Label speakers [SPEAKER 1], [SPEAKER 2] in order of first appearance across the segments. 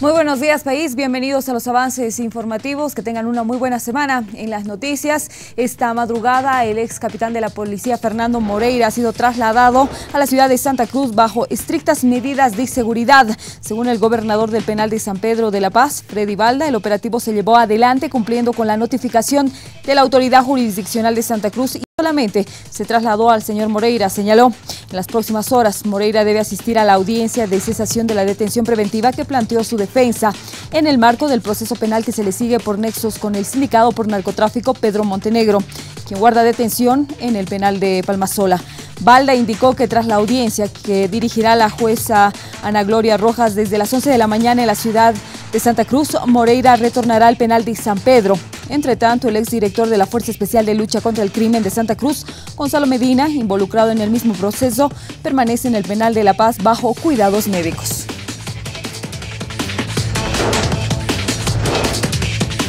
[SPEAKER 1] Muy buenos días, país. Bienvenidos a los avances informativos. Que tengan una muy buena semana. En las noticias, esta madrugada, el ex capitán de la policía, Fernando Moreira, ha sido trasladado a la ciudad de Santa Cruz bajo estrictas medidas de seguridad. Según el gobernador del penal de San Pedro de la Paz, Freddy Balda, el operativo se llevó adelante cumpliendo con la notificación de la autoridad jurisdiccional de Santa Cruz solamente se trasladó al señor Moreira. Señaló, en las próximas horas Moreira debe asistir a la audiencia de cesación de la detención preventiva que planteó su defensa en el marco del proceso penal que se le sigue por nexos con el sindicado por narcotráfico Pedro Montenegro, quien guarda detención en el penal de Palmasola. Balda indicó que tras la audiencia que dirigirá la jueza Ana Gloria Rojas desde las 11 de la mañana en la ciudad de Santa Cruz, Moreira retornará al penal de San Pedro. Entre tanto, el exdirector de la Fuerza Especial de Lucha contra el Crimen de Santa Cruz, Gonzalo Medina, involucrado en el mismo proceso, permanece en el penal de La Paz bajo cuidados médicos.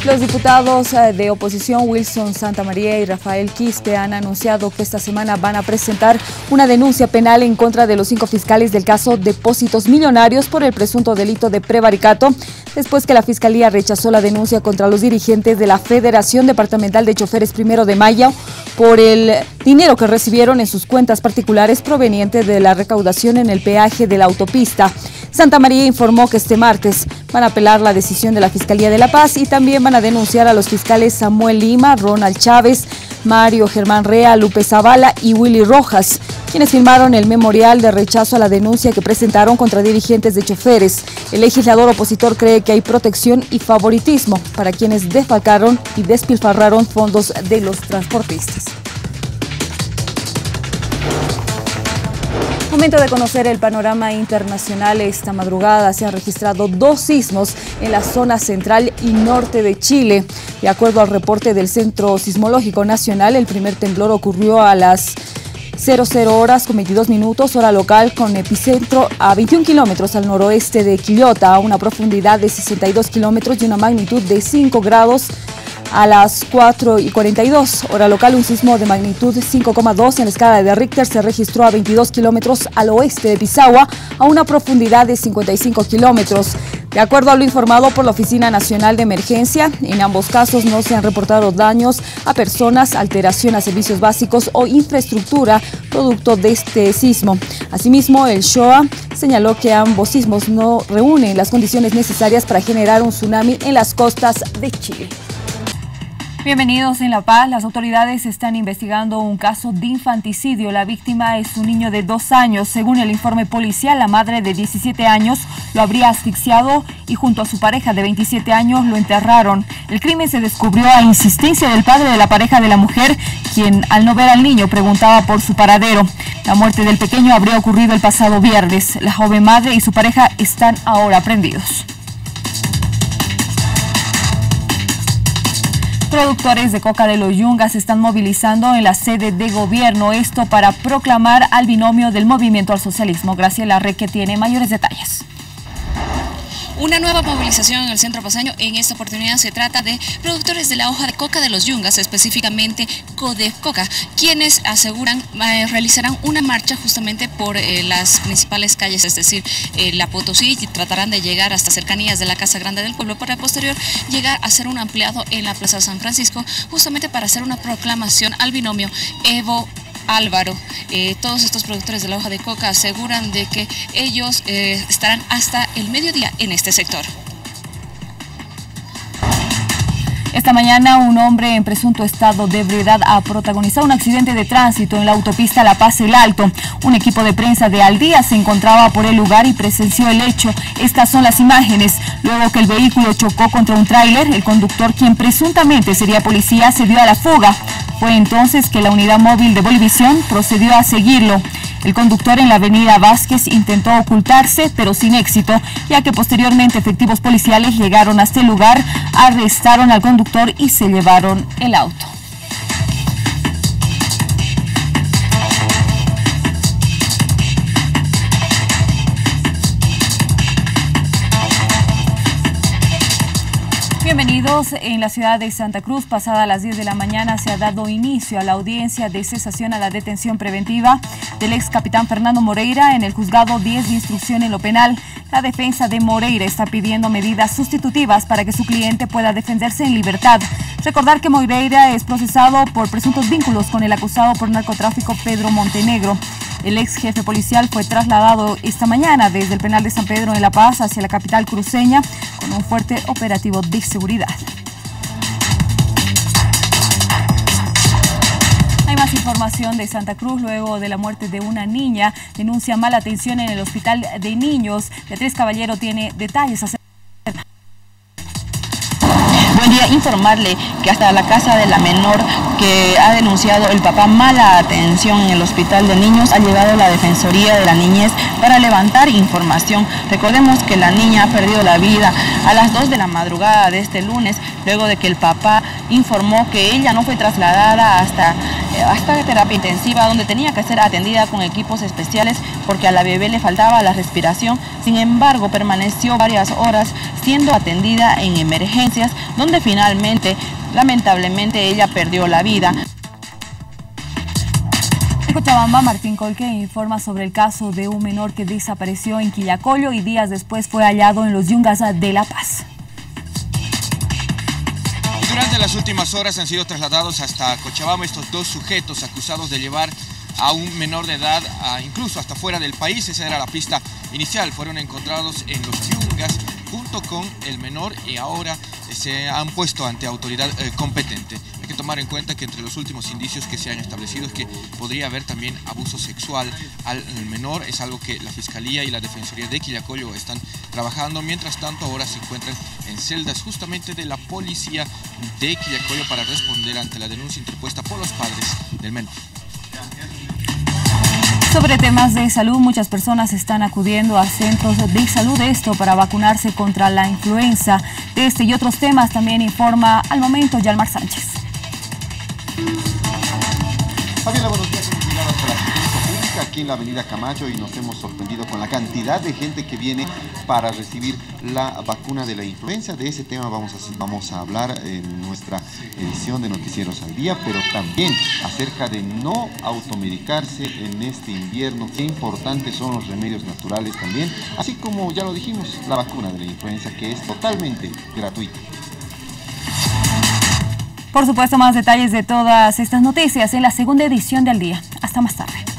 [SPEAKER 1] Los diputados eh, de oposición Wilson Santa María y Rafael Quispe han anunciado que esta semana van a presentar una denuncia penal en contra de los cinco fiscales del caso Depósitos Millonarios por el presunto delito de prevaricato, después que la Fiscalía rechazó la denuncia contra los dirigentes de la Federación Departamental de Choferes Primero de Mayo por el dinero que recibieron en sus cuentas particulares provenientes de la recaudación en el peaje de la autopista. Santa María informó que este martes van a apelar la decisión de la Fiscalía de La Paz y también van a denunciar a los fiscales Samuel Lima, Ronald Chávez, Mario Germán Rea, Lupe Zavala y Willy Rojas, quienes firmaron el memorial de rechazo a la denuncia que presentaron contra dirigentes de choferes. El legislador opositor cree que hay protección y favoritismo para quienes defalcaron y despilfarraron fondos de los transportistas. Momento de conocer el panorama internacional. Esta madrugada se han registrado dos sismos en la zona central y norte de Chile. De acuerdo al reporte del Centro Sismológico Nacional, el primer temblor ocurrió a las 00 horas con 22 minutos, hora local, con epicentro a 21 kilómetros al noroeste de Quillota, a una profundidad de 62 kilómetros y una magnitud de 5 grados a las 4 y 42 hora local, un sismo de magnitud 5,2 en la escala de Richter se registró a 22 kilómetros al oeste de Pisagua, a una profundidad de 55 kilómetros. De acuerdo a lo informado por la Oficina Nacional de Emergencia, en ambos casos no se han reportado daños a personas, alteración a servicios básicos o infraestructura producto de este sismo. Asimismo, el SHOA señaló que ambos sismos no reúnen las condiciones necesarias para generar un tsunami en las costas de Chile. Bienvenidos en La Paz. Las autoridades están investigando un caso de infanticidio. La víctima es un niño de dos años. Según el informe policial, la madre de 17 años lo habría asfixiado y junto a su pareja de 27 años lo enterraron. El crimen se descubrió a insistencia del padre de la pareja de la mujer, quien al no ver al niño preguntaba por su paradero. La muerte del pequeño habría ocurrido el pasado viernes. La joven madre y su pareja están ahora prendidos. Productores de coca de los Yungas están movilizando en la sede de gobierno, esto para proclamar al binomio del movimiento al socialismo. Graciela Reque tiene mayores detalles.
[SPEAKER 2] Una nueva movilización en el centro paseño. En esta oportunidad se trata de productores de la hoja de coca de los Yungas, específicamente Coca, quienes aseguran eh, realizarán una marcha justamente por eh, las principales calles, es decir, eh, la Potosí, y tratarán de llegar hasta cercanías de la Casa Grande del Pueblo para posterior llegar a ser un ampliado en la Plaza San Francisco, justamente para hacer una proclamación al binomio Evo Álvaro. Eh, todos estos productores de la hoja de coca aseguran de que ellos eh, estarán hasta el mediodía en este sector.
[SPEAKER 1] Esta mañana un hombre en presunto estado de ebriedad ha protagonizado un accidente de tránsito en la autopista La Paz El Alto. Un equipo de prensa de Al Día se encontraba por el lugar y presenció el hecho. Estas son las imágenes. Luego que el vehículo chocó contra un tráiler, el conductor, quien presuntamente sería policía, se dio a la fuga. Fue entonces que la unidad móvil de Bolivisión procedió a seguirlo. El conductor en la avenida Vázquez intentó ocultarse, pero sin éxito, ya que posteriormente efectivos policiales llegaron a este lugar, arrestaron al conductor y se llevaron el auto. Bienvenidos. En la ciudad de Santa Cruz, pasada las 10 de la mañana, se ha dado inicio a la audiencia de cesación a la detención preventiva del ex capitán Fernando Moreira en el juzgado 10 de instrucción en lo penal. La defensa de Moreira está pidiendo medidas sustitutivas para que su cliente pueda defenderse en libertad. Recordar que Moreira es procesado por presuntos vínculos con el acusado por narcotráfico Pedro Montenegro. El ex jefe policial fue trasladado esta mañana desde el penal de San Pedro en La Paz hacia la capital cruceña con un fuerte operativo de seguridad. Hay más información de Santa Cruz luego de la muerte de una niña. Denuncia mala atención en el hospital de niños. Beatriz Caballero tiene detalles acerca
[SPEAKER 3] informarle que hasta la casa de la menor que ha denunciado el papá mala atención en el hospital de niños ha llegado la Defensoría de la Niñez para levantar información. Recordemos que la niña ha perdido la vida a las 2 de la madrugada de este lunes, luego de que el papá informó que ella no fue trasladada hasta, eh, hasta terapia intensiva, donde tenía que ser atendida con equipos especiales porque a la bebé le faltaba la respiración. Sin embargo, permaneció varias horas siendo atendida en emergencias, donde finalmente, lamentablemente, ella perdió la vida.
[SPEAKER 1] Cochabamba, Martín Colque informa sobre el caso de un menor que desapareció en Quillacollo y días después fue hallado en los Yungas de La Paz.
[SPEAKER 4] Durante las últimas horas han sido trasladados hasta Cochabamba estos dos sujetos acusados de llevar a un menor de edad, incluso hasta fuera del país. Esa era la pista inicial. Fueron encontrados en los Yungas junto con el menor y ahora se han puesto ante autoridad eh, competente. Tomar en cuenta que entre los últimos indicios que se han establecido es que podría haber también abuso sexual al menor. Es algo que la Fiscalía y la Defensoría de Quillacollo están trabajando. Mientras tanto, ahora se encuentran en celdas justamente de la policía de Quillacollo para responder ante la denuncia interpuesta por los padres del menor.
[SPEAKER 1] Sobre temas de salud, muchas personas están acudiendo a centros de salud, esto para vacunarse contra la influenza. De este y otros temas también informa al momento Yalmar Sánchez.
[SPEAKER 5] Aquí en la avenida Camacho y nos hemos sorprendido con la cantidad de gente que viene para recibir la vacuna de la influenza. De ese tema vamos a, vamos a hablar en nuestra edición de Noticieros al Día, pero también acerca de no automedicarse en este invierno. Qué importantes son los remedios naturales también, así como ya lo dijimos, la vacuna de la influenza que es totalmente gratuita.
[SPEAKER 1] Por supuesto, más detalles de todas estas noticias en la segunda edición del día. Hasta más tarde.